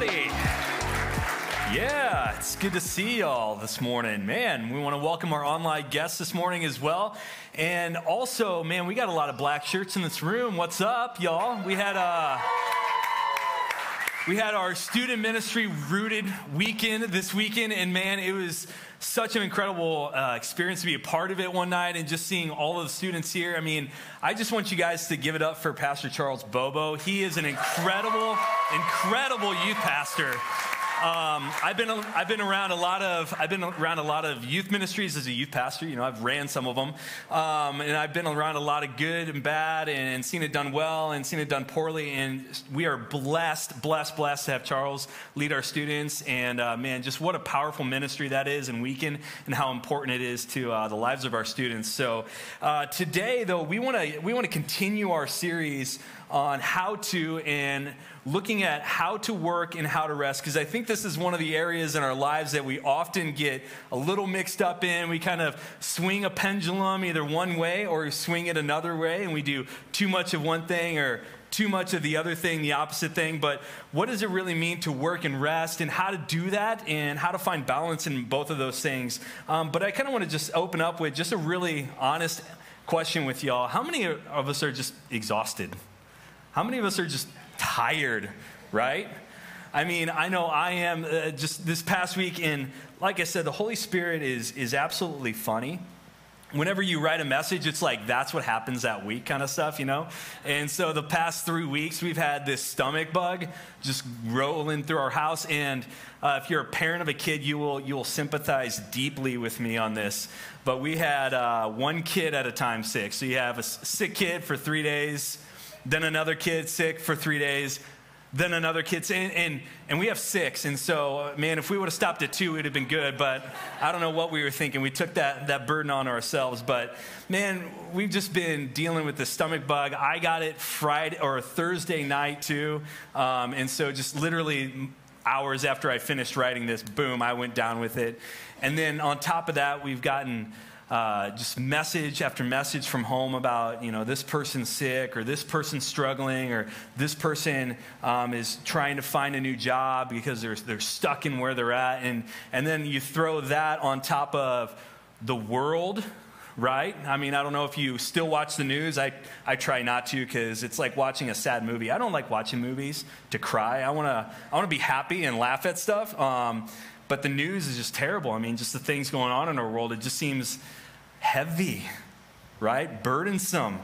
everybody. Yeah, it's good to see y'all this morning. Man, we want to welcome our online guests this morning as well. And also, man, we got a lot of black shirts in this room. What's up, y'all? We had a. Uh, we had our student ministry rooted weekend this weekend, and man, it was such an incredible uh, experience to be a part of it one night and just seeing all of the students here. I mean, I just want you guys to give it up for Pastor Charles Bobo. He is an incredible, incredible youth pastor. Um, I've been I've been around a lot of I've been around a lot of youth ministries as a youth pastor. You know, I've ran some of them, um, and I've been around a lot of good and bad, and, and, seen it done well and seen it done poorly. And we are blessed, blessed, blessed to have Charles lead our students. And uh, man, just what a powerful ministry that is and weekend, and how important it is to uh, the lives of our students. So uh, today, though, we want to we want to continue our series on how to and looking at how to work and how to rest because I think this is one of the areas in our lives that we often get a little mixed up in. We kind of swing a pendulum either one way or swing it another way, and we do too much of one thing or too much of the other thing, the opposite thing. But what does it really mean to work and rest, and how to do that, and how to find balance in both of those things? Um, but I kind of want to just open up with just a really honest question with y'all. How many of us are just exhausted? How many of us are just tired, right? I mean, I know I am uh, just this past week, in, like I said, the Holy Spirit is, is absolutely funny. Whenever you write a message, it's like that's what happens that week, kind of stuff, you know? And so the past three weeks, we've had this stomach bug just rolling through our house. And uh, if you're a parent of a kid, you will, you will sympathize deeply with me on this. But we had uh, one kid at a time sick. So you have a sick kid for three days then another kid sick for three days, then another kid, and, and, and we have six. And so, man, if we would have stopped at two, it would have been good. But I don't know what we were thinking. We took that, that burden on ourselves. But man, we've just been dealing with the stomach bug. I got it Friday or Thursday night too. Um, and so, just literally hours after I finished writing this, boom, I went down with it. And then on top of that, we've gotten uh, just message after message from home about you know this person's sick or this person's struggling or this person um, is trying to find a new job because they're, they're stuck in where they're at. And, and then you throw that on top of the world right? I mean i don't know if you still watch the news. I, I try not to because it's like watching a sad movie. I don't like watching movies to cry. I want to i want to be happy and laugh at stuff. Um, but the news is just terrible. I mean, just the things going on in our world, it just seems heavy, right? Burdensome.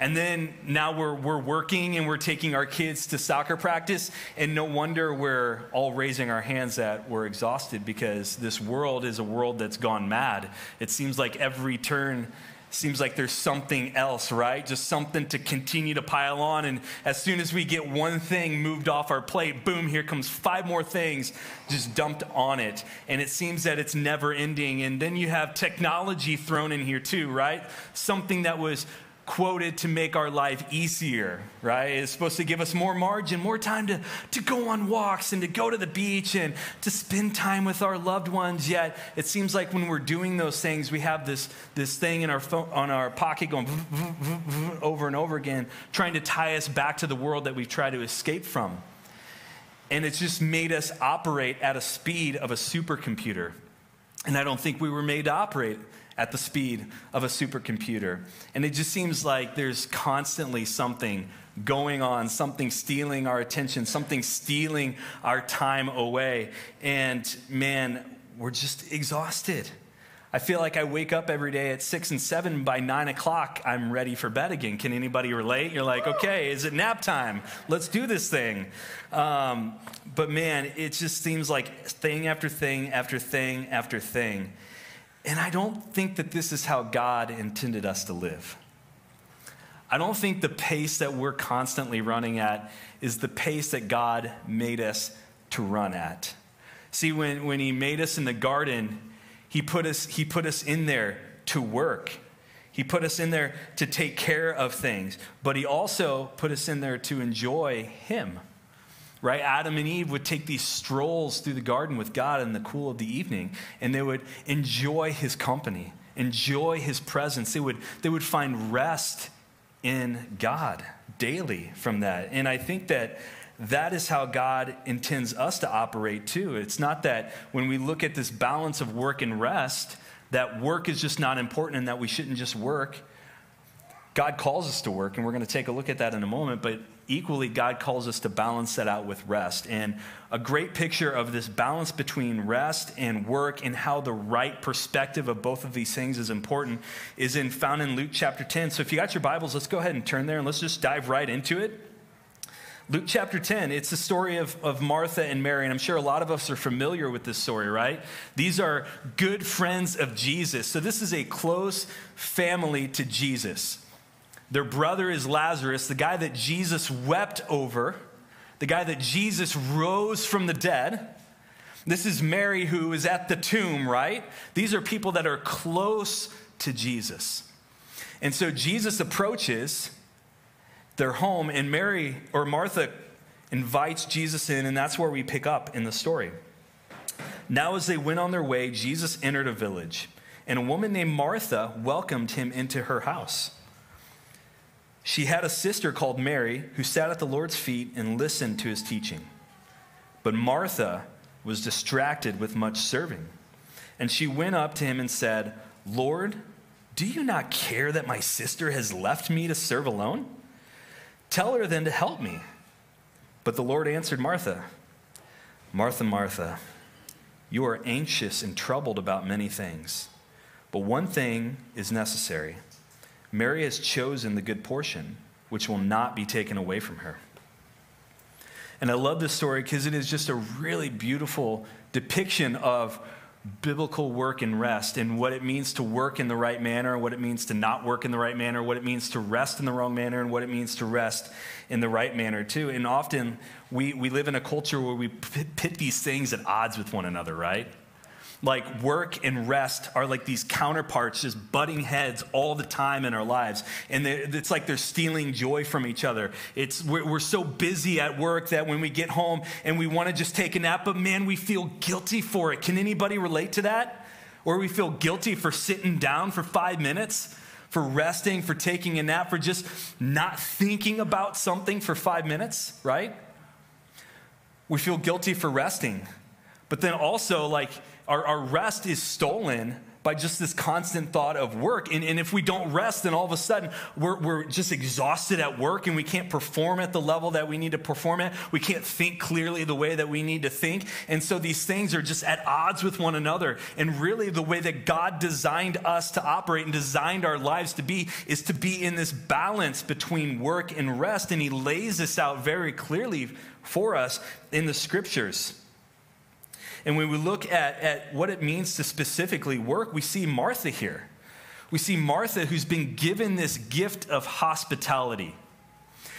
And then now we're, we're working and we're taking our kids to soccer practice, and no wonder we're all raising our hands that we're exhausted because this world is a world that's gone mad. It seems like every turn seems like there's something else, right? Just something to continue to pile on. And as soon as we get one thing moved off our plate, boom, here comes five more things just dumped on it. And it seems that it's never ending. And then you have technology thrown in here too, right? Something that was quoted to make our life easier, right? It's supposed to give us more margin, more time to, to go on walks and to go to the beach and to spend time with our loved ones. Yet it seems like when we're doing those things, we have this, this thing in our phone, on our pocket going over and over again, trying to tie us back to the world that we've tried to escape from. And it's just made us operate at a speed of a supercomputer. And I don't think we were made to operate at the speed of a supercomputer. And it just seems like there's constantly something going on, something stealing our attention, something stealing our time away. And man, we're just exhausted. I feel like I wake up every day at six and seven. By nine o'clock, I'm ready for bed again. Can anybody relate? You're like, okay, is it nap time? Let's do this thing. Um, but man, it just seems like thing after thing after thing after thing. And I don't think that this is how God intended us to live. I don't think the pace that we're constantly running at is the pace that God made us to run at. See, when, when He made us in the garden, he put, us, he put us in there to work. He put us in there to take care of things, but He also put us in there to enjoy Him right? Adam and Eve would take these strolls through the garden with God in the cool of the evening, and they would enjoy his company, enjoy his presence. They would, they would find rest in God daily from that. And I think that that is how God intends us to operate too. It's not that when we look at this balance of work and rest, that work is just not important and that we shouldn't just work. God calls us to work, and we're going to take a look at that in a moment, but equally, God calls us to balance that out with rest. And a great picture of this balance between rest and work and how the right perspective of both of these things is important is in found in Luke chapter 10. So if you got your Bibles, let's go ahead and turn there and let's just dive right into it. Luke chapter 10, it's the story of, of Martha and Mary, and I'm sure a lot of us are familiar with this story, right? These are good friends of Jesus. So, this is a close family to Jesus. Their brother is Lazarus, the guy that Jesus wept over, the guy that Jesus rose from the dead. This is Mary who is at the tomb, right? These are people that are close to Jesus. And so Jesus approaches their home, and Mary or Martha invites Jesus in, and that's where we pick up in the story. Now, as they went on their way, Jesus entered a village, and a woman named Martha welcomed him into her house. She had a sister called Mary who sat at the Lord's feet and listened to his teaching. But Martha was distracted with much serving. And she went up to him and said, Lord, do you not care that my sister has left me to serve alone? Tell her then to help me. But the Lord answered Martha, Martha, Martha, you are anxious and troubled about many things, but one thing is necessary. Mary has chosen the good portion, which will not be taken away from her. And I love this story because it is just a really beautiful depiction of biblical work and rest and what it means to work in the right manner, what it means to not work in the right manner, what it means to rest in the wrong manner, and what it means to rest in the right manner, too. And often we, we live in a culture where we pit these things at odds with one another, right? Like work and rest are like these counterparts just butting heads all the time in our lives. And it's like they're stealing joy from each other. It's we're, we're so busy at work that when we get home and we want to just take a nap but man we feel guilty for it. Can anybody relate to that? Or we feel guilty for sitting down for five minutes for resting for taking a nap for just not thinking about something for five minutes right? We feel guilty for resting. But then also like our, our rest is stolen by just this constant thought of work. And, and if we don't rest, then all of a sudden we're, we're just exhausted at work and we can't perform at the level that we need to perform at. We can't think clearly the way that we need to think. And so these things are just at odds with one another. And really, the way that God designed us to operate and designed our lives to be is to be in this balance between work and rest. And He lays this out very clearly for us in the scriptures. And when we look at, at what it means to specifically work, we see Martha here. We see Martha who's been given this gift of hospitality.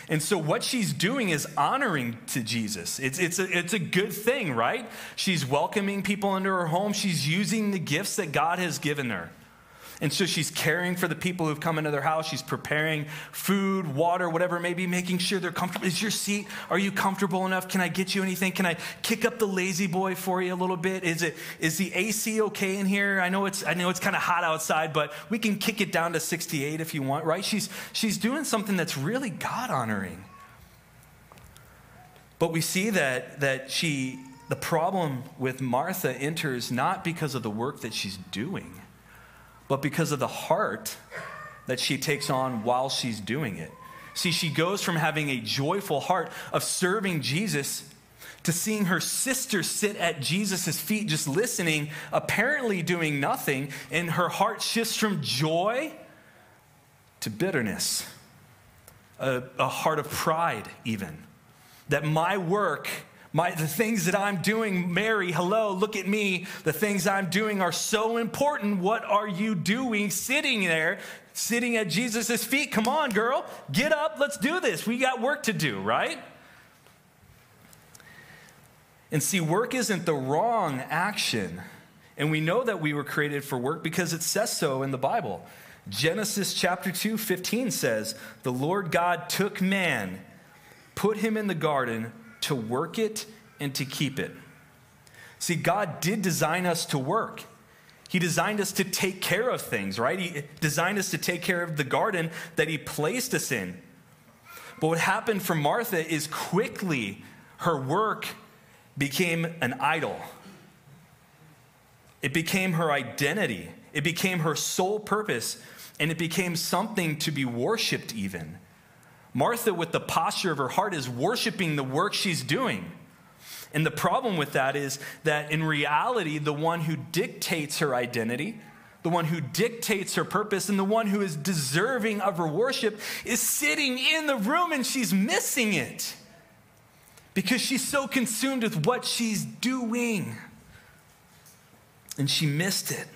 And so, what she's doing is honoring to Jesus. It's, it's, a, it's a good thing, right? She's welcoming people into her home. She's using the gifts that God has given her. And so she's caring for the people who've come into their house. She's preparing food, water, whatever it may be, making sure they're comfortable. Is your seat, are you comfortable enough? Can I get you anything? Can I kick up the lazy boy for you a little bit? Is it is the AC okay in here? I know it's I know it's kind of hot outside, but we can kick it down to 68 if you want, right? She's she's doing something that's really God honoring. But we see that that she the problem with Martha enters not because of the work that she's doing but because of the heart that she takes on while she's doing it. See, she goes from having a joyful heart of serving Jesus to seeing her sister sit at Jesus' feet just listening, apparently doing nothing, and her heart shifts from joy to bitterness, a, a heart of pride, even. That my work my, the things that I'm doing, Mary, hello, look at me. The things I'm doing are so important. What are you doing sitting there, sitting at Jesus' feet? Come on, girl, get up, let's do this. We got work to do, right? And see, work isn't the wrong action. And we know that we were created for work because it says so in the Bible. Genesis chapter 2, 15 says, The Lord God took man, put him in the garden to work it and to keep it. See, God did design us to work. He designed us to take care of things, right? He designed us to take care of the garden that He placed us in. But what happened for Martha is quickly her work became an idol. It became her identity. It became her sole purpose, and it became something to be worshiped, even. Martha, with the posture of her heart, is worshiping the work she's doing. And the problem with that is that in reality, the one who dictates her identity, the one who dictates her purpose, and the one who is deserving of her worship is sitting in the room and she's missing it because she's so consumed with what she's doing. And she missed it.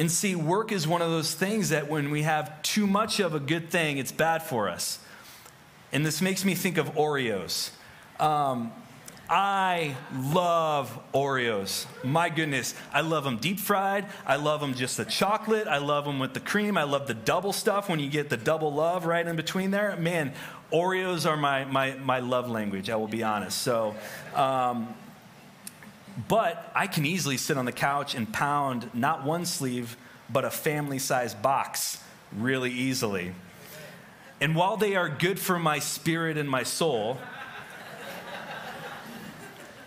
And see, work is one of those things that when we have too much of a good thing, it's bad for us. And this makes me think of Oreos. Um, I love Oreos. My goodness, I love them deep fried. I love them just the chocolate. I love them with the cream. I love the double stuff when you get the double love right in between there. Man, Oreos are my, my, my love language, I will be honest. So, um, but I can easily sit on the couch and pound not one sleeve, but a family sized box really easily. And while they are good for my spirit and my soul,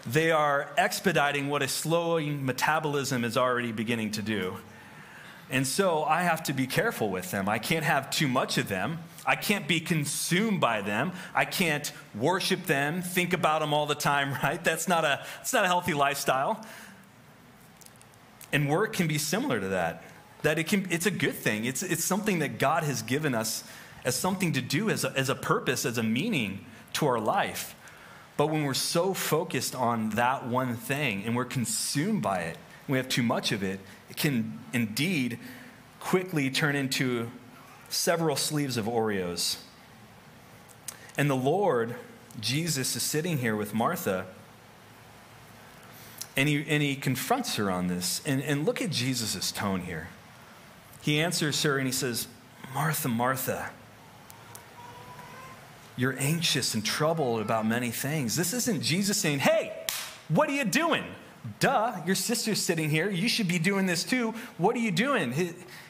they are expediting what a slowing metabolism is already beginning to do. And so I have to be careful with them. I can't have too much of them. I can't be consumed by them. I can't worship them, think about them all the time, right? That's not a, that's not a healthy lifestyle. And work can be similar to that. That it can, it's a good thing. It's, it's something that God has given us as something to do, as a, as a purpose, as a meaning to our life. But when we're so focused on that one thing and we're consumed by it, we have too much of it, it can indeed quickly turn into several sleeves of Oreos. And the Lord, Jesus, is sitting here with Martha, and he, and he confronts her on this. And, and look at Jesus' tone here. He answers her and he says, Martha, Martha, you're anxious and troubled about many things. This isn't Jesus saying, Hey, what are you doing? Duh, your sister's sitting here. You should be doing this too. What are you doing?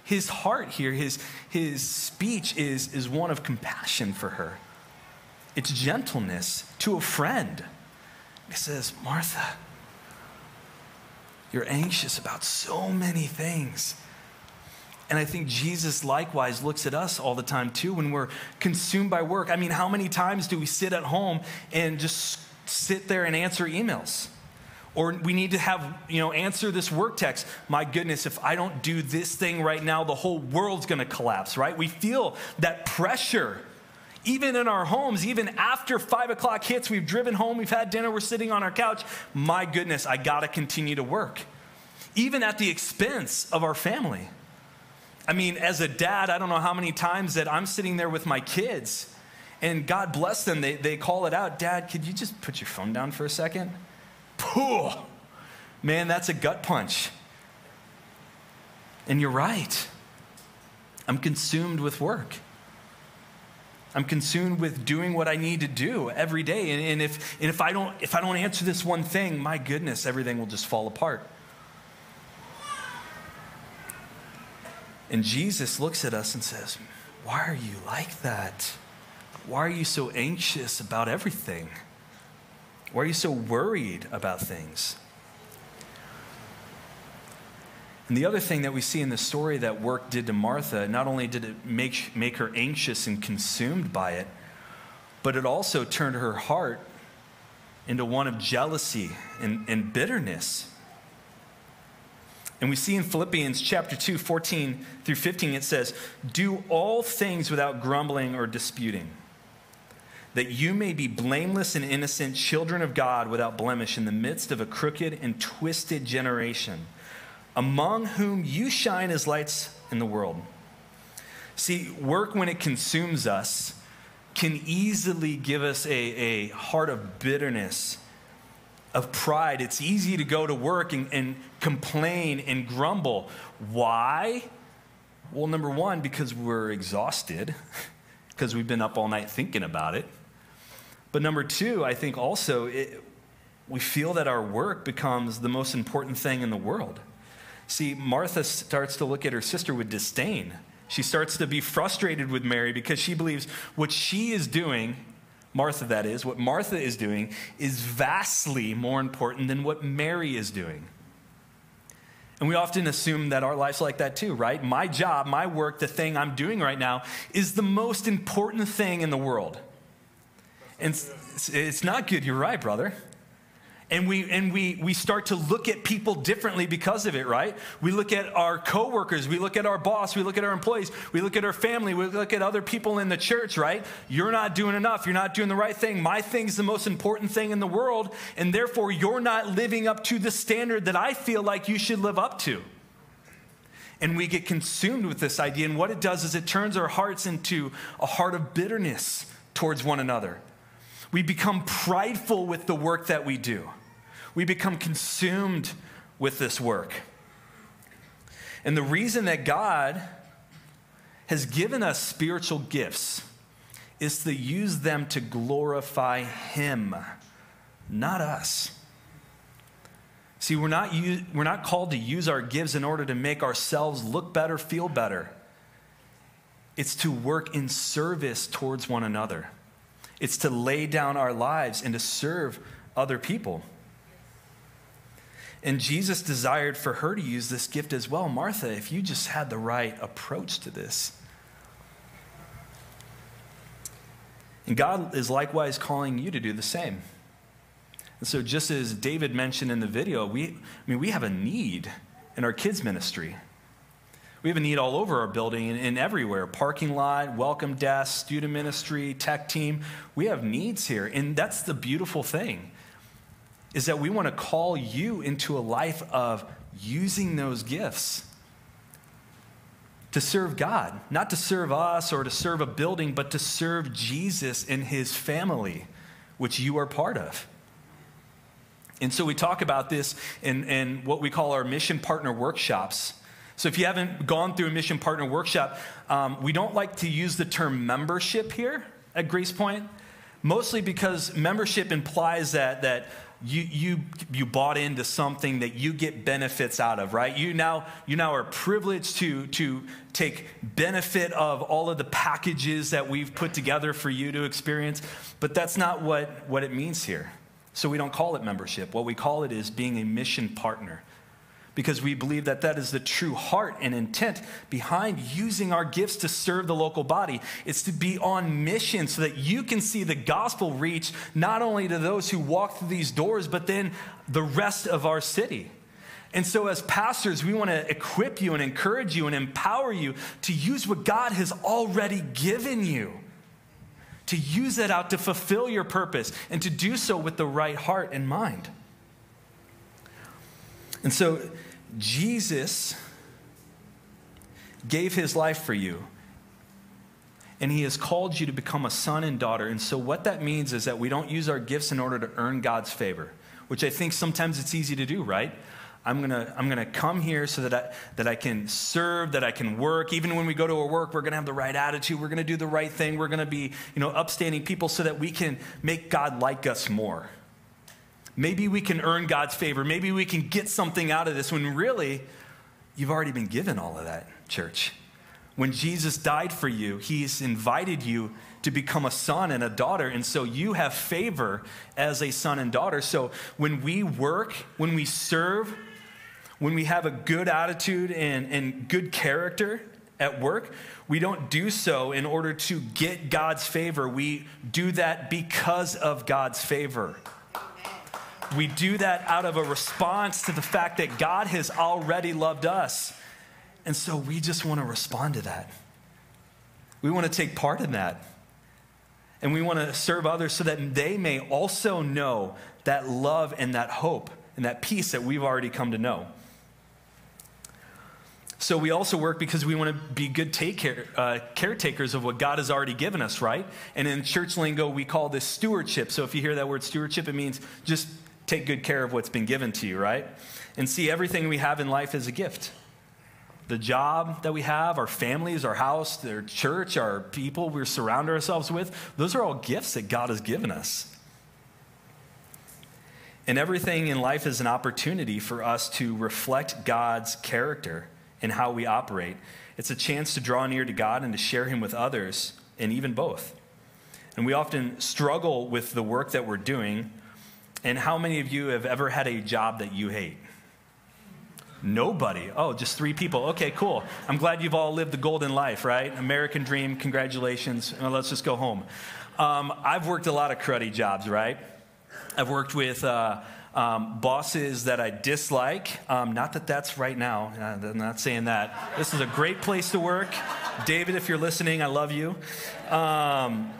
His, heart here, his, his speech is, is one of compassion for her. It's gentleness to a friend. He says, Martha, you're anxious about so many things. And I think Jesus likewise looks at us all the time too when we're consumed by work. I mean, how many times do we sit at home and just sit there and answer emails? Or we need to have, you know, answer this work text. My goodness, if I don't do this thing right now, the whole world's gonna collapse, right? We feel that pressure. Even in our homes, even after five o'clock hits, we've driven home, we've had dinner, we're sitting on our couch. My goodness, I gotta continue to work. Even at the expense of our family. I mean, as a dad, I don't know how many times that I'm sitting there with my kids, and God bless them, they, they call it out Dad, could you just put your phone down for a second? Pooh, man, that's a gut punch. And you're right. I'm consumed with work. I'm consumed with doing what I need to do every day. And, and, if, and if, I don't, if I don't answer this one thing, my goodness, everything will just fall apart. And Jesus looks at us and says, Why are you like that? Why are you so anxious about everything? Why are you so worried about things? And the other thing that we see in the story that work did to Martha, not only did it make, make her anxious and consumed by it, but it also turned her heart into one of jealousy and, and bitterness. And we see in Philippians chapter 2, 14 through 15, it says, Do all things without grumbling or disputing that you may be blameless and innocent children of God without blemish in the midst of a crooked and twisted generation, among whom you shine as lights in the world. See, work when it consumes us can easily give us a, a heart of bitterness, of pride. It's easy to go to work and, and complain and grumble. Why? Well, number one, because we're exhausted, because we've been up all night thinking about it. But number two, I think also it, we feel that our work becomes the most important thing in the world. See, Martha starts to look at her sister with disdain. She starts to be frustrated with Mary because she believes what she is doing, Martha that is, what Martha is doing, is vastly more important than what Mary is doing. And we often assume that our life's like that too, right? My job, my work, the thing I'm doing right now is the most important thing in the world. And it's not good. You're right, brother. And we and we we start to look at people differently because of it, right? We look at our coworkers, we look at our boss, we look at our employees, we look at our family, we look at other people in the church, right? You're not doing enough. You're not doing the right thing. My thing's the most important thing in the world, and therefore you're not living up to the standard that I feel like you should live up to. And we get consumed with this idea, and what it does is it turns our hearts into a heart of bitterness towards one another we become prideful with the work that we do. We become consumed with this work. And the reason that God has given us spiritual gifts is to use them to glorify Him, not us. See, we're not, we're not called to use our gifts in order to make ourselves look better, feel better. It's to work in service towards one another. It's to lay down our lives and to serve other people. And Jesus desired for her to use this gift as well. Martha, if you just had the right approach to this. And God is likewise calling you to do the same. And so, just as David mentioned in the video, we, I mean, we have a need in our kids' ministry. We have a need all over our building and, and everywhere parking lot, welcome desk, student ministry, tech team. We have needs here. And that's the beautiful thing is that we want to call you into a life of using those gifts to serve God, not to serve us or to serve a building, but to serve Jesus and his family, which you are part of. And so we talk about this in, in what we call our mission partner workshops. So if you haven't gone through a mission partner workshop, um, we don't like to use the term membership here at Grace Point, mostly because membership implies that, that you, you, you bought into something that you get benefits out of, right? You now, you now are privileged to, to take benefit of all of the packages that we've put together for you to experience, but that's not what, what it means here. So we don't call it membership. What we call it is being a mission partner because we believe that that is the true heart and intent behind using our gifts to serve the local body. It's to be on mission so that you can see the gospel reach not only to those who walk through these doors, but then the rest of our city. And so, as pastors, we want to equip you and encourage you and empower you to use what God has already given you, to use it out to fulfill your purpose, and to do so with the right heart and mind. And so Jesus gave his life for you. And he has called you to become a son and daughter. And so, what that means is that we don't use our gifts in order to earn God's favor, which I think sometimes it's easy to do, right? I'm gonna, I'm gonna come here so that I, that I can serve, that I can work. Even when we go to our work, we're gonna have the right attitude. We're gonna do the right thing. We're gonna be, you know, upstanding people so that we can make God like us more. Maybe we can earn God's favor. Maybe we can get something out of this when really you've already been given all of that, church. When Jesus died for you, he's invited you to become a son and a daughter. And so you have favor as a son and daughter. So when we work, when we serve, when we have a good attitude and, and good character at work, we don't do so in order to get God's favor. We do that because of God's favor. We do that out of a response to the fact that God has already loved us. And so we just want to respond to that. We want to take part in that. And we want to serve others so that they may also know that love and that hope and that peace that we've already come to know. So we also work because we want to be good take care, uh, caretakers of what God has already given us, right? And in church lingo, we call this stewardship. So if you hear that word stewardship, it means just take good care of what's been given to you, right? And see everything we have in life as a gift. The job that we have, our families, our house, our church, our people we surround ourselves with, those are all gifts that God has given us. And everything in life is an opportunity for us to reflect God's character in how we operate. It's a chance to draw near to God and to share Him with others, and even both. And we often struggle with the work that we're doing. And how many of you have ever had a job that you hate? Nobody. Oh, just three people. Okay, cool. I'm glad you've all lived the golden life, right? American dream. Congratulations. Well, let's just go home. Um, I've worked a lot of cruddy jobs, right? I've worked with uh, um, bosses that I dislike. Um, not that that's right now. Uh, I'm not saying that. This is a great place to work. David, if you're listening, I love you. Um,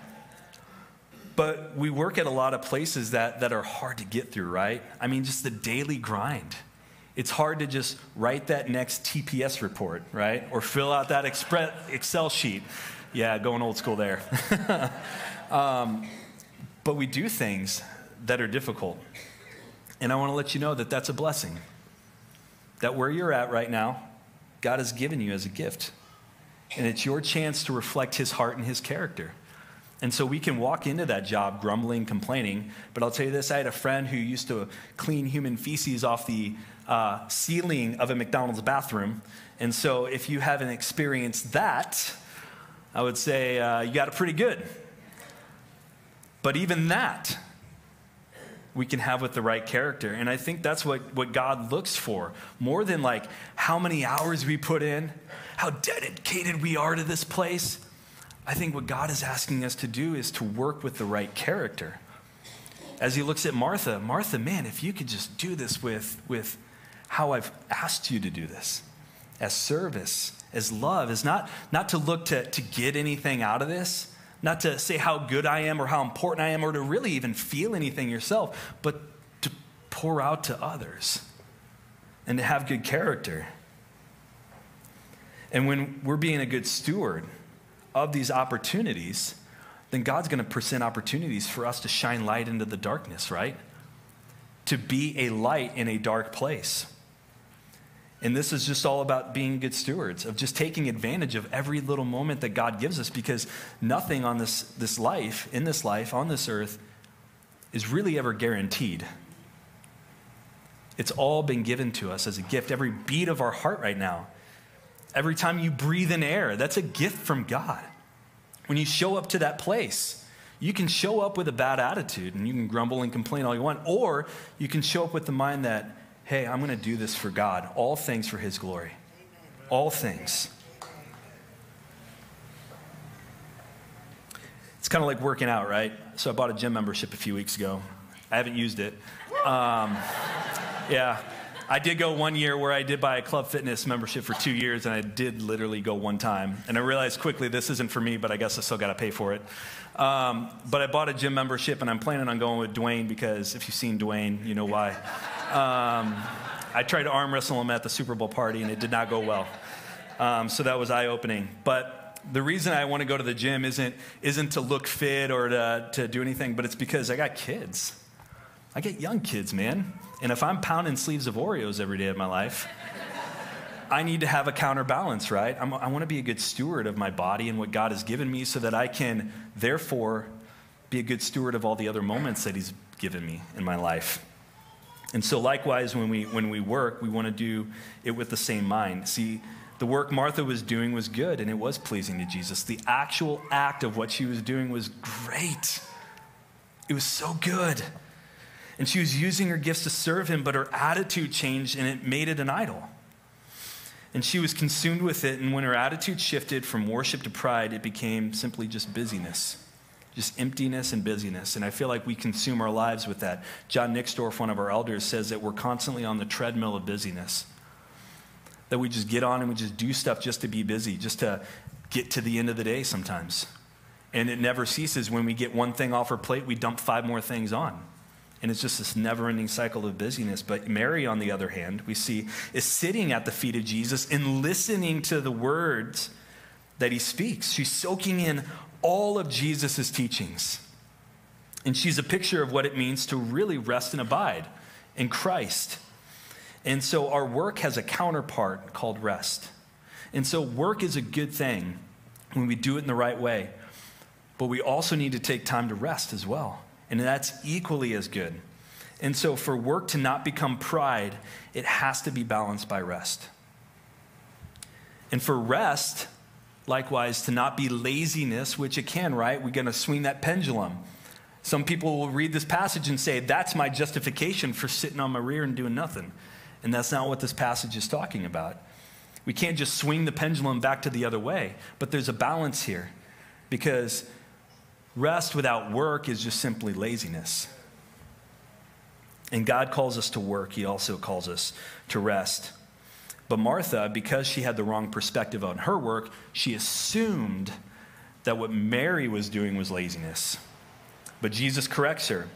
but we work at a lot of places that, that are hard to get through, right? I mean, just the daily grind. It's hard to just write that next TPS report, right? Or fill out that Excel sheet. Yeah, going old school there. um, but we do things that are difficult. And I want to let you know that that's a blessing. That where you're at right now, God has given you as a gift. And it's your chance to reflect His heart and His character. And so we can walk into that job grumbling, complaining. But I'll tell you this I had a friend who used to clean human feces off the uh, ceiling of a McDonald's bathroom. And so if you haven't experienced that, I would say uh, you got it pretty good. But even that, we can have with the right character. And I think that's what, what God looks for. More than like how many hours we put in, how dedicated we are to this place. I think what God is asking us to do is to work with the right character. As he looks at Martha, Martha, man, if you could just do this with, with how I've asked you to do this as service, as love, is not, not to look to, to get anything out of this, not to say how good I am or how important I am or to really even feel anything yourself, but to pour out to others and to have good character. And when we're being a good steward of these opportunities, then God's going to present opportunities for us to shine light into the darkness, right? To be a light in a dark place. And this is just all about being good stewards, of just taking advantage of every little moment that God gives us because nothing on this, this life, in this life, on this earth, is really ever guaranteed. It's all been given to us as a gift. Every beat of our heart right now, every time you breathe in air, that's a gift from God. When you show up to that place, you can show up with a bad attitude and you can grumble and complain all you want, or you can show up with the mind that, hey, I'm going to do this for God. All things for His glory. All things. It's kind of like working out, right? So I bought a gym membership a few weeks ago. I haven't used it. Um, yeah. I did go one year where I did buy a club fitness membership for two years, and I did literally go one time. And I realized quickly this isn't for me, but I guess I still got to pay for it. Um, but I bought a gym membership, and I'm planning on going with Dwayne because if you've seen Dwayne, you know why. Um, I tried to arm wrestle him at the Super Bowl party, and it did not go well. Um, so that was eye opening. But the reason I want to go to the gym isn't, isn't to look fit or to, to do anything, but it's because I got kids. I get young kids, man. And if I'm pounding sleeves of Oreos every day of my life, I need to have a counterbalance, right? I'm, i want to be a good steward of my body and what God has given me so that I can, therefore, be a good steward of all the other moments that He's given me in my life. And so, likewise, when we, when we work, we want to do it with the same mind. See, the work Martha was doing was good and it was pleasing to Jesus. The actual act of what she was doing was great, it was so good. And she was using her gifts to serve him, but her attitude changed and it made it an idol. And she was consumed with it. And when her attitude shifted from worship to pride, it became simply just busyness, just emptiness and busyness. And I feel like we consume our lives with that. John Nixdorf, one of our elders, says that we're constantly on the treadmill of busyness. That we just get on and we just do stuff just to be busy, just to get to the end of the day sometimes. And it never ceases. When we get one thing off our plate, we dump five more things on. And it's just this never ending cycle of busyness. But Mary, on the other hand, we see, is sitting at the feet of Jesus and listening to the words that he speaks. She's soaking in all of Jesus' teachings. And she's a picture of what it means to really rest and abide in Christ. And so our work has a counterpart called rest. And so work is a good thing when we do it in the right way. But we also need to take time to rest as well and that's equally as good. And so, for work to not become pride, it has to be balanced by rest. And for rest, likewise, to not be laziness, which it can, right? We're going to swing that pendulum. Some people will read this passage and say, That's my justification for sitting on my rear and doing nothing. And that's not what this passage is talking about. We can't just swing the pendulum back to the other way, but there's a balance here because rest without work is just simply laziness. And God calls us to work, He also calls us to rest. But Martha, because she had the wrong perspective on her work, she assumed that what Mary was doing was laziness. But Jesus corrects her.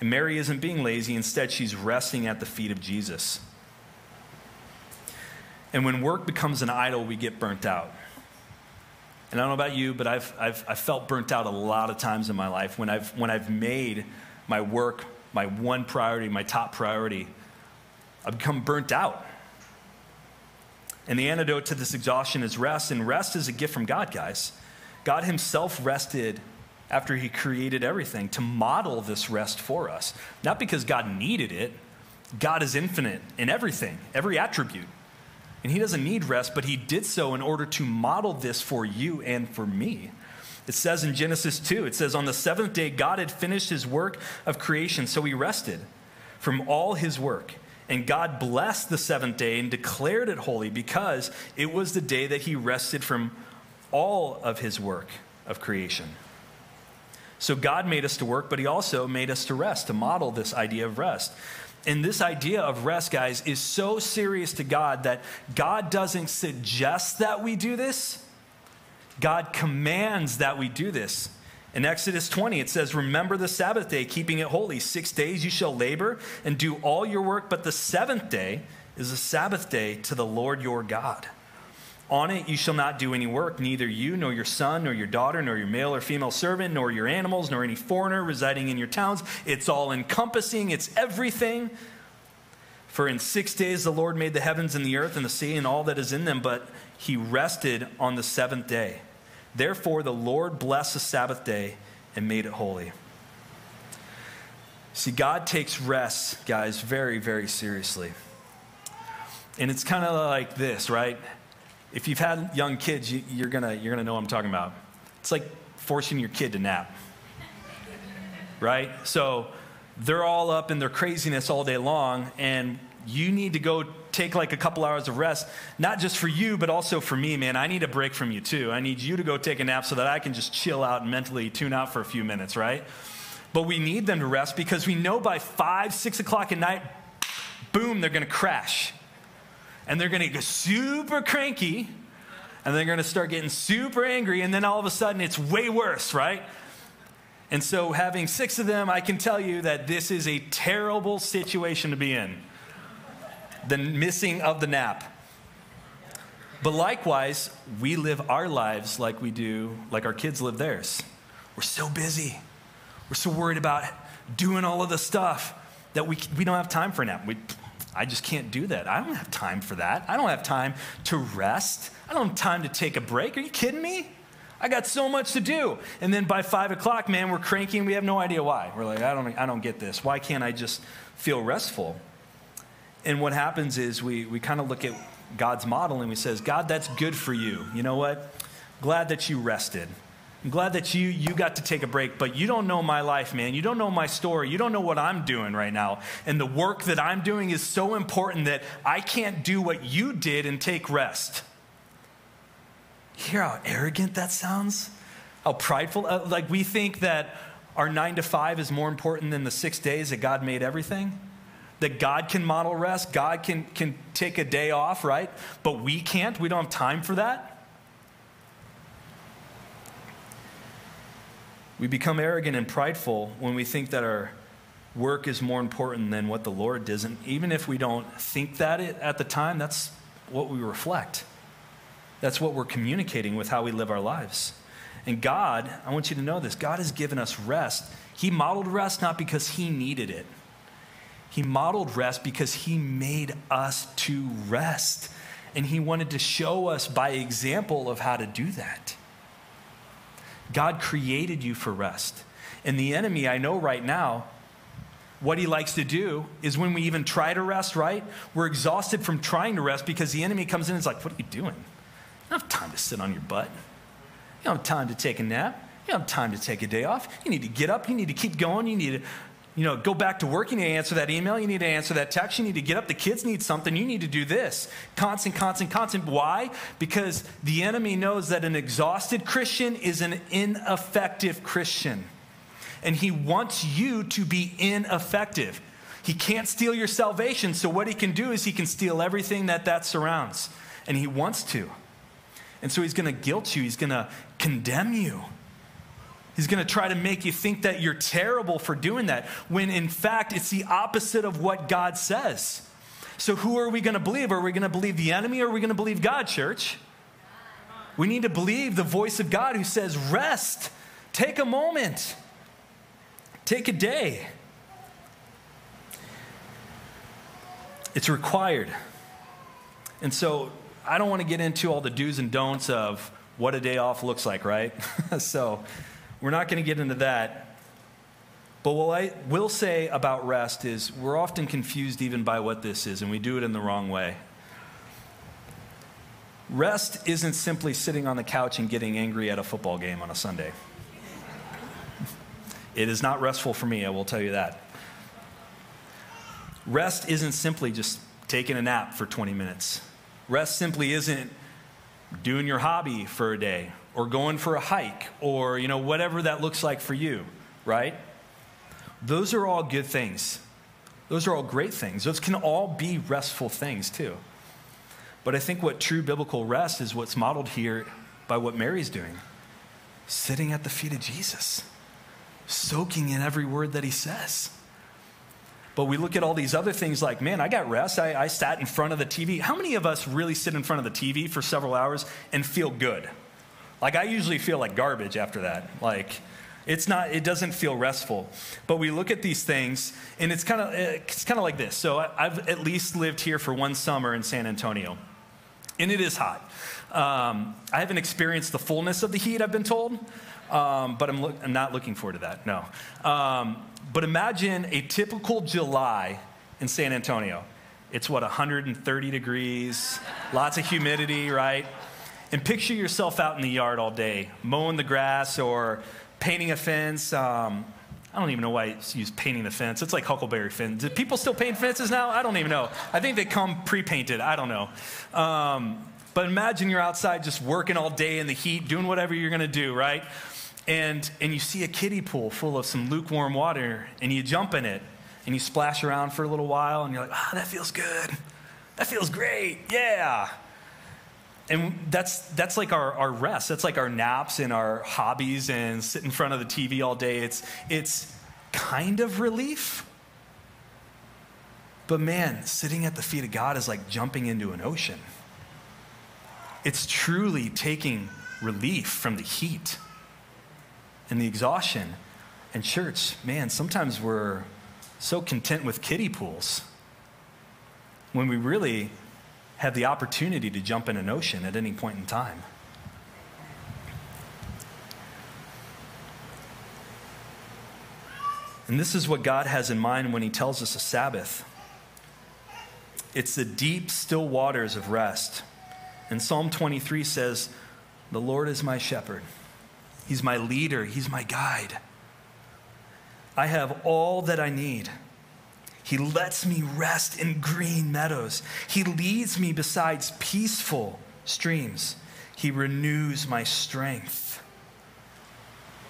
And Mary isn't being lazy, instead, she's resting at the feet of Jesus. And when work becomes an idol, we get burnt out. And I don't know about you, but I've, I've, I've felt burnt out a lot of times in my life when I've, when I've made my work my one priority, my top priority. I've become burnt out. And the antidote to this exhaustion is rest, and rest is a gift from God, guys. God Himself rested after He created everything to model this rest for us. Not because God needed it, God is infinite in everything, every attribute. And He doesn't need rest, but He did so in order to model this for you and for me. It says in Genesis 2, it says, On the seventh day, God had finished His work of creation, so He rested from all His work. And God blessed the seventh day and declared it holy because it was the day that He rested from all of His work of creation. So God made us to work, but He also made us to rest, to model this idea of rest. And this idea of rest, guys, is so serious to God that God doesn't suggest that we do this, God commands that we do this. In Exodus 20, it says, Remember the Sabbath day, keeping it holy. Six days you shall labor and do all your work, but the seventh day is a Sabbath day to the Lord your God. On it you shall not do any work, neither you, nor your son, nor your daughter, nor your male or female servant, nor your animals, nor any foreigner residing in your towns. It's all encompassing, it's everything. For in six days the Lord made the heavens and the earth and the sea and all that is in them, but he rested on the seventh day. Therefore, the Lord blessed the Sabbath day and made it holy. See, God takes rest, guys, very, very seriously. And it's kind of like this, right? If you've had young kids, you, are gonna, you're gonna know what I'm talking about. It's like forcing your kid to nap, right? So they're all up in their craziness all day long, and you need to go take like a couple hours of rest, not just for you, but also for me, man. I need a break from you too. I need you to go take a nap so that I can just chill out and mentally tune out for a few minutes, right? But we need them to rest because we know by five, six o'clock at night, boom, they're gonna crash. And they're gonna get super cranky, and they're gonna start getting super angry, and then all of a sudden it's way worse, right? And so, having six of them, I can tell you that this is a terrible situation to be in the missing of the nap. But likewise, we live our lives like we do, like our kids live theirs. We're so busy. We're so worried about doing all of the stuff that we, we don't have time for a nap. We, I just can't do that. I don't have time for that. I don't have time to rest. I don't have time to take a break. Are you kidding me? I got so much to do. And then by five o'clock, man, we're cranky and we have no idea why. We're like, I don't, I don't get this. Why can't I just feel restful? And what happens is we, we kind of look at God's model and we says, God, that's good for you. You know what? Glad that you rested. I'm glad that you, you got to take a break, but you don't know my life, man. You don't know my story. You don't know what I'm doing right now. And the work that I'm doing is so important that I can't do what you did and take rest. Hear how arrogant that sounds? How prideful? Uh, like we think that our nine to five is more important than the six days that God made everything? that God can model rest, God can, can take a day off, right? But we can't, we don't have time for that. We become arrogant and prideful when we think that our work is more important than what the Lord does. And even if we don't think that at the time, that's what we reflect. That's what we're communicating with how we live our lives. And God, I want you to know this God has given us rest. He modeled rest not because He needed it, he modeled rest because he made us to rest. And he wanted to show us by example of how to do that. God created you for rest. And the enemy, I know right now, what he likes to do is when we even try to rest, right? We're exhausted from trying to rest because the enemy comes in and is like, What are you doing? You don't have time to sit on your butt. You don't have time to take a nap. You don't have time to take a day off. You need to get up. You need to keep going. You need to you know, go back to work. You need to answer that email. You need to answer that text. You need to get up. The kids need something. You need to do this. Constant, constant, constant. Why? Because the enemy knows that an exhausted Christian is an ineffective Christian. And he wants you to be ineffective. He can't steal your salvation. So what he can do is he can steal everything that that surrounds. And he wants to. And so he's going to guilt you. He's going to condemn you. He's going to try to make you think that you're terrible for doing that, when in fact it's the opposite of what God says. So, who are we going to believe? Are we going to believe the enemy or are we going to believe God, church? We need to believe the voice of God who says, Rest, take a moment, take a day. It's required. And so, I don't want to get into all the do's and don'ts of what a day off looks like, right? so, we're not going to get into that. But what I will say about rest is we're often confused even by what this is, and we do it in the wrong way. Rest isn't simply sitting on the couch and getting angry at a football game on a Sunday. It is not restful for me, I will tell you that. Rest isn't simply just taking a nap for 20 minutes. Rest simply isn't doing your hobby for a day or going for a hike or you know whatever that looks like for you right? Those are all good things. Those are all great things. Those can all be restful things too. But i think what true biblical rest is what's modeled here by what mary's doing. Sitting at the feet of jesus. Soaking in every word that he says but we look at all these other things like, man, I got rest. I, I, sat in front of the TV. How many of us really sit in front of the TV for several hours and feel good? Like, I usually feel like garbage after that. Like, it's not, it doesn't feel restful. But we look at these things, and it's kind of, it's kind of like this. So I've at least lived here for one summer in San Antonio, and it is hot. Um, I haven't experienced the fullness of the heat, I've been told, um, but I'm, lo- I'm, not looking forward to that, no. Um, but imagine a typical July in San Antonio. It's what, 130 degrees, lots of humidity, right? And picture yourself out in the yard all day, mowing the grass or painting a fence. Um, I don't even know why I use painting the fence. It's like Huckleberry fence. Do people still paint fences now? I don't even know. I think they come pre painted. I don't know. Um, but imagine you're outside just working all day in the heat, doing whatever you're going to do, right? And, and you see a kiddie pool full of some lukewarm water, and you jump in it, and you splash around for a little while, and you're like, ah, oh, that feels good. That feels great. Yeah. And that's that's like our, our rest. That's like our naps and our hobbies and sit in front of the tv all day. It's it's kind of relief. But man sitting at the feet of god is like jumping into an ocean. It's truly taking relief from the heat and the exhaustion and church man sometimes we're so content with kiddie pools when we really have the opportunity to jump in an ocean at any point in time. And this is what God has in mind when He tells us a Sabbath it's the deep, still waters of rest. And Psalm 23 says, The Lord is my shepherd, He's my leader, He's my guide. I have all that I need. He lets me rest in green meadows. He leads me beside peaceful streams. He renews my strength.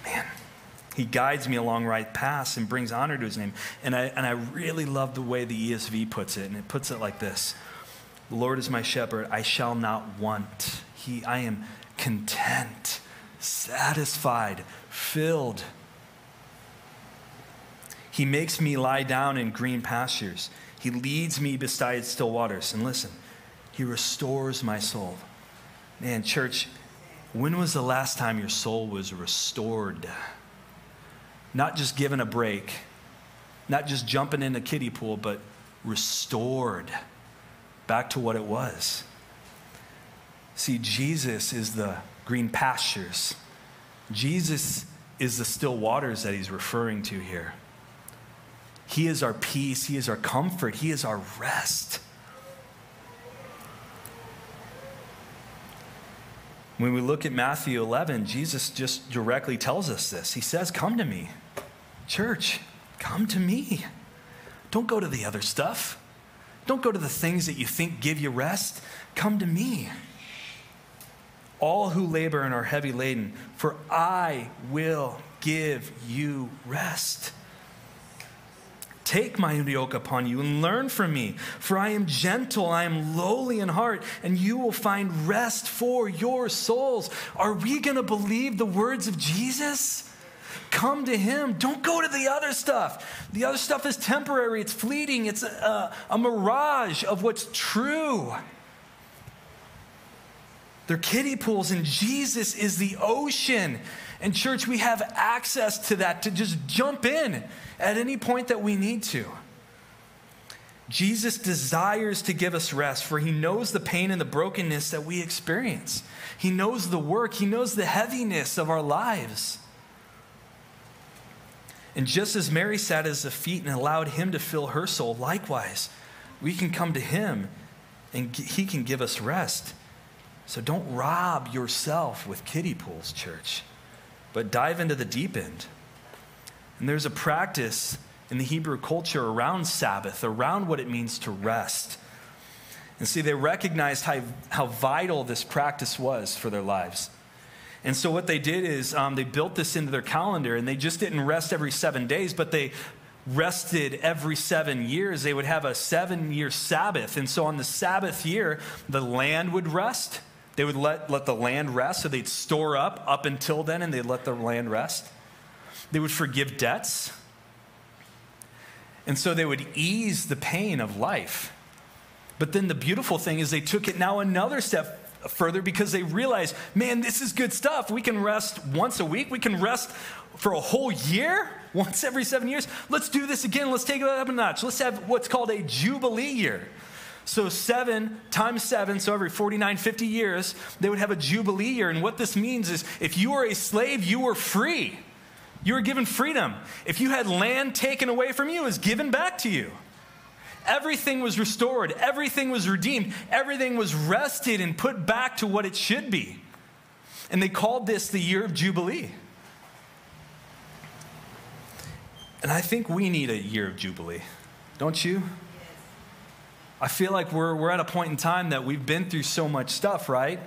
Man, he guides me along right paths and brings honor to his name. And I, and I really love the way the ESV puts it. And it puts it like this The Lord is my shepherd, I shall not want. He, I am content, satisfied, filled he makes me lie down in green pastures. He leads me beside still waters. And listen, He restores my soul. Man, church, when was the last time your soul was restored? Not just given a break, not just jumping in a kiddie pool, but restored back to what it was. See, Jesus is the green pastures. Jesus is the still waters that he's referring to here. He is our peace. He is our comfort. He is our rest. When we look at Matthew 11, Jesus just directly tells us this. He says, Come to me. Church, come to me. Don't go to the other stuff. Don't go to the things that you think give you rest. Come to me. All who labor and are heavy laden, for I will give you rest. Take my yoke upon you and learn from me, for I am gentle, I am lowly in heart, and you will find rest for your souls. Are we going to believe the words of Jesus? Come to him. Don't go to the other stuff. The other stuff is temporary, it's fleeting, it's a, a mirage of what's true. They're kiddie pools, and Jesus is the ocean. And, church, we have access to that to just jump in at any point that we need to. Jesus desires to give us rest, for he knows the pain and the brokenness that we experience. He knows the work, he knows the heaviness of our lives. And just as Mary sat at his feet and allowed him to fill her soul, likewise, we can come to him and he can give us rest. So don't rob yourself with kiddie pools, church but dive into the deep end. And there's a practice in the Hebrew culture around Sabbath, around what it means to rest. And see, they recognized how, how vital this practice was for their lives. And so, what they did is um, they built this into their calendar, and they just didn't rest every seven days, but they rested every seven years. They would have a seven year Sabbath. And so, on the Sabbath year, the land would rest, they would let, let the land rest, so they'd store up up until then and they'd let the land rest. They would forgive debts. And so they would ease the pain of life. But then the beautiful thing is they took it now another step further because they realized, man, this is good stuff. We can rest once a week, we can rest for a whole year, once every seven years. Let's do this again. Let's take it up a notch. Let's have what's called a Jubilee year. So, seven times seven, so every 49, 50 years, they would have a Jubilee year. And what this means is if you were a slave, you were free. You were given freedom. If you had land taken away from you, it was given back to you. Everything was restored, everything was redeemed, everything was rested and put back to what it should be. And they called this the year of Jubilee. And I think we need a year of Jubilee, don't you? I feel like we're, we're at a point in time that we've been through so much stuff, right?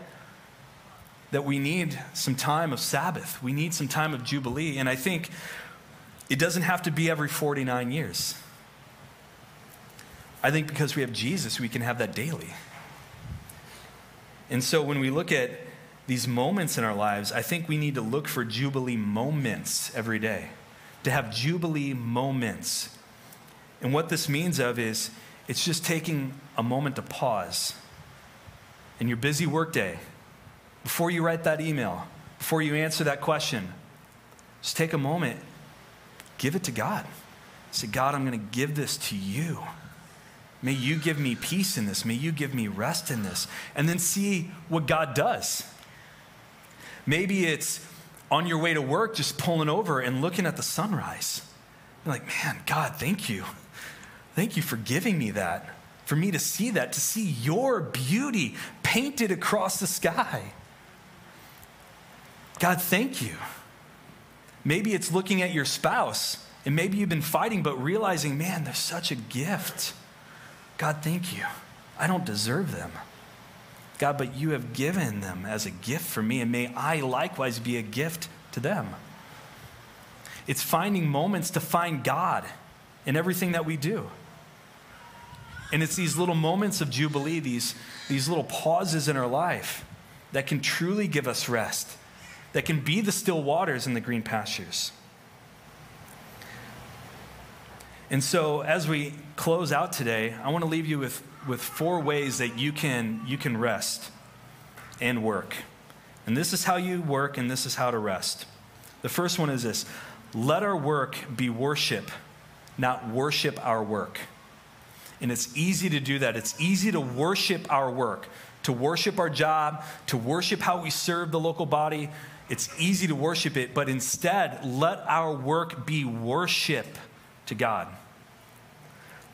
That we need some time of Sabbath. We need some time of Jubilee. And I think it doesn't have to be every 49 years. I think because we have Jesus, we can have that daily. And so when we look at these moments in our lives, I think we need to look for Jubilee moments every day, to have Jubilee moments. And what this means of is it's just taking a moment to pause in your busy workday before you write that email, before you answer that question. Just take a moment, give it to God. Say, God, I'm going to give this to you. May you give me peace in this. May you give me rest in this. And then see what God does. Maybe it's on your way to work, just pulling over and looking at the sunrise. You're like, man, God, thank you. Thank you for giving me that, for me to see that, to see your beauty painted across the sky. God, thank you. Maybe it's looking at your spouse, and maybe you've been fighting, but realizing, man, they're such a gift. God, thank you. I don't deserve them. God, but you have given them as a gift for me, and may I likewise be a gift to them. It's finding moments to find God in everything that we do. And it's these little moments of Jubilee, these, these little pauses in our life that can truly give us rest, that can be the still waters in the green pastures. And so, as we close out today, I want to leave you with, with four ways that you can, you can rest and work. And this is how you work, and this is how to rest. The first one is this let our work be worship, not worship our work. And it's easy to do that. It's easy to worship our work, to worship our job, to worship how we serve the local body. It's easy to worship it, but instead, let our work be worship to God.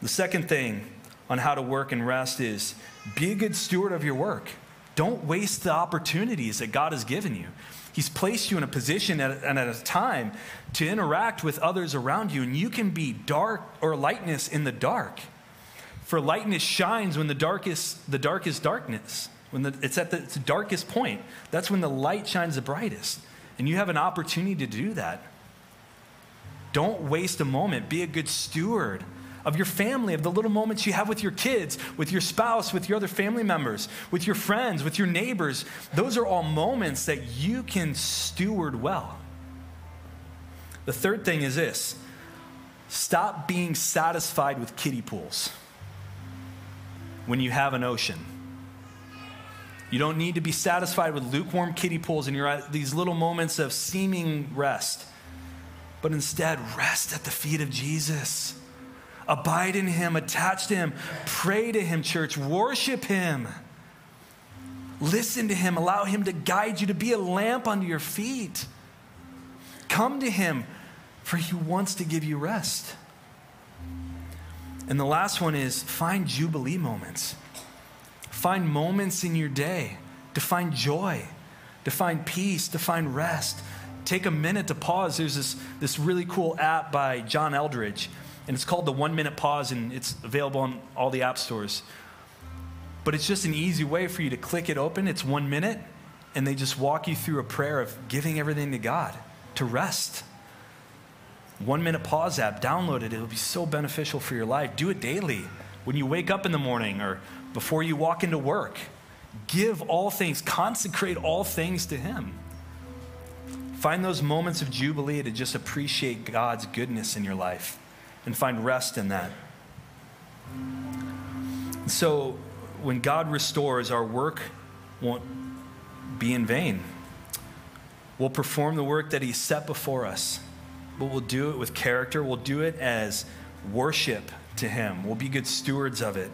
The second thing on how to work and rest is be a good steward of your work. Don't waste the opportunities that God has given you. He's placed you in a position and at a time to interact with others around you, and you can be dark or lightness in the dark. For lightness shines when the darkest, the darkest darkness, when the, it's at the, its darkest point. That's when the light shines the brightest. And you have an opportunity to do that. Don't waste a moment. Be a good steward of your family, of the little moments you have with your kids, with your spouse, with your other family members, with your friends, with your neighbors. Those are all moments that you can steward well. The third thing is this stop being satisfied with kiddie pools when you have an ocean. You don't need to be satisfied with lukewarm kiddie pools and these little moments of seeming rest but instead rest at the feet of Jesus. Abide in Him, attach to Him, pray to Him, church, worship Him. Listen to Him, allow Him to guide you, to be a lamp under your feet. Come to Him, for He wants to give you rest. And the last one is find Jubilee moments. Find moments in your day to find joy, to find peace, to find rest take a minute to pause. There's this, this really cool app by John Eldredge, and it's called the One Minute Pause, and it's available on all the app stores. But it's just an easy way for you to click it open. It's one minute, and they just walk you through a prayer of giving everything to God to rest. One Minute Pause app, download it. It'll be so beneficial for your life. Do it daily when you wake up in the morning or before you walk into work. Give all things, consecrate all things to Him. Find those moments of jubilee to just appreciate God's goodness in your life and find rest in that. So, when God restores, our work won't be in vain. We'll perform the work that He set before us, but we'll do it with character. We'll do it as worship to Him. We'll be good stewards of it.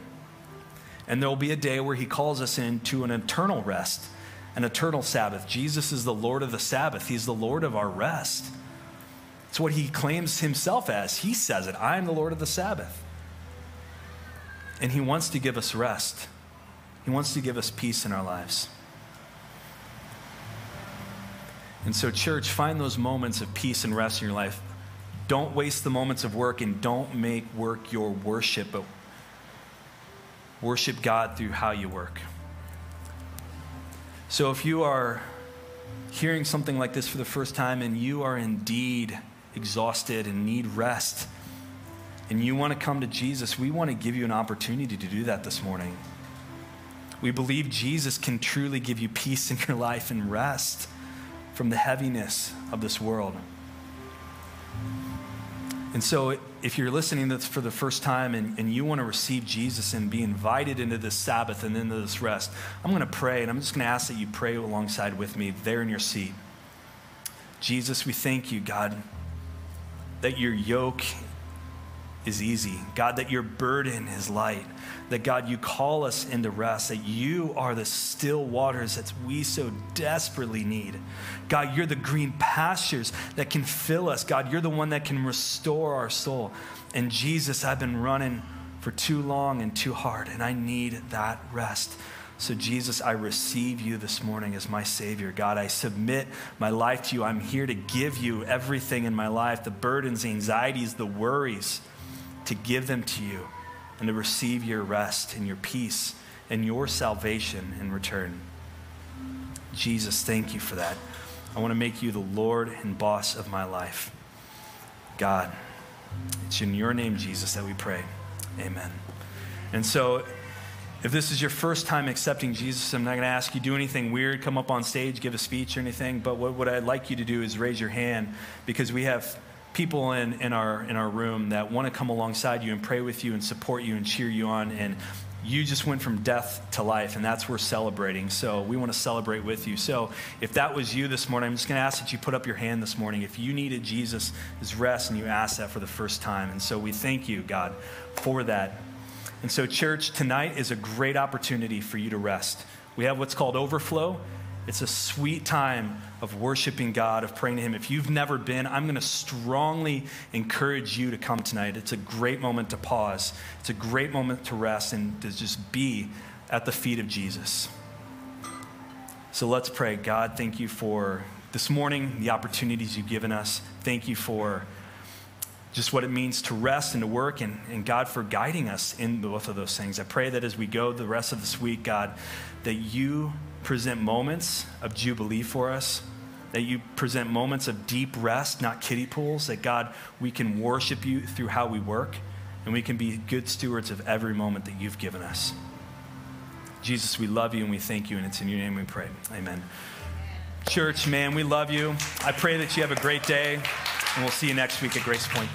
And there will be a day where He calls us into an eternal rest an eternal Sabbath. Jesus is the Lord of the Sabbath, He's the Lord of our rest. It's what He claims Himself as. He says it I am the Lord of the Sabbath. And He wants to give us rest, He wants to give us peace in our lives. And so, church, find those moments of peace and rest in your life. Don't waste the moments of work and don't make work your worship, but worship God through how you work. So if you are hearing something like this for the first time and you are indeed exhausted and need rest, and you want to come to Jesus, we want to give you an opportunity to do that this morning. We believe Jesus can truly give you peace in your life and rest from the heaviness of this world. And so, if you're listening to this for the first time and, and you want to receive Jesus and be invited into this Sabbath and into this rest, I'm going to pray, and I'm just going to ask that you pray alongside with me there in your seat. Jesus, we thank you, God, that your yoke is easy. God, that your burden is light. That, God, you call us into rest. That you are the still waters that we so desperately need. God, you're the green pastures that can fill us. God, you're the one that can restore our soul. And Jesus, I've been running for too long and too hard, and I need that rest. So, Jesus, I receive you this morning as my Savior. God, I submit my life to you. I'm here to give you everything in my life the burdens, the anxieties, the worries to give them to you and to receive your rest and your peace and your salvation in return. Jesus, thank you for that. I want to make you the Lord and boss of my life. God, it's in your name, Jesus, that we pray. Amen. And so, if this is your first time accepting Jesus, I'm not going to ask you do anything weird, come up on stage, give a speech or anything. But what, what I'd like you to do is raise your hand because we have people in, in, our, in our room that want to come alongside you and pray with you and support you and cheer you on. And you just went from death to life, and that's we're celebrating. So we want to celebrate with you. So if that was you this morning, I'm just going to ask that you put up your hand this morning. If you needed Jesus' rest and you asked that for the first time. And so we thank you, God, for that. And so, church, tonight is a great opportunity for you to rest. We have what's called overflow. It's a sweet time of worshiping God, of praying to Him. If you've never been, I'm going to strongly encourage you to come tonight. It's a great moment to pause, it's a great moment to rest and to just be at the feet of Jesus. So let's pray. God, thank you for this morning, the opportunities you've given us. Thank you for just what it means to rest and to work, and, and God for guiding us in both of those things. I pray that as we go the rest of this week, God, that you present moments of jubilee for us, that you present moments of deep rest, not kiddie pools, that God, we can worship you through how we work, and we can be good stewards of every moment that you've given us. Jesus, we love you and we thank you, and it's in your name we pray. Amen. Church, man, we love you. I pray that you have a great day, and we'll see you next week at Grace Point.